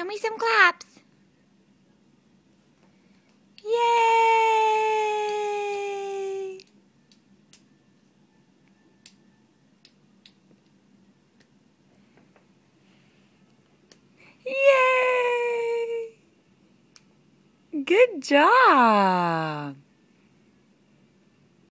Show me some claps. Yay! Yay! Good job!